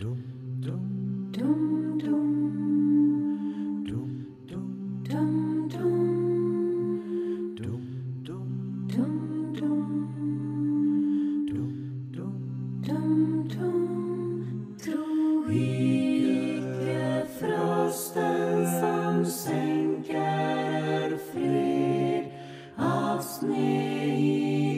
Dum, dum, sänker er fred av snö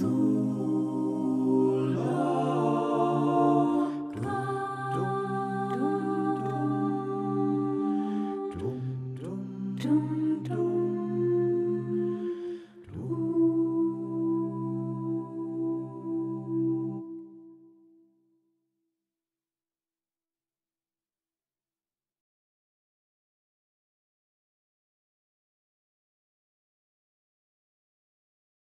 Dum, dum.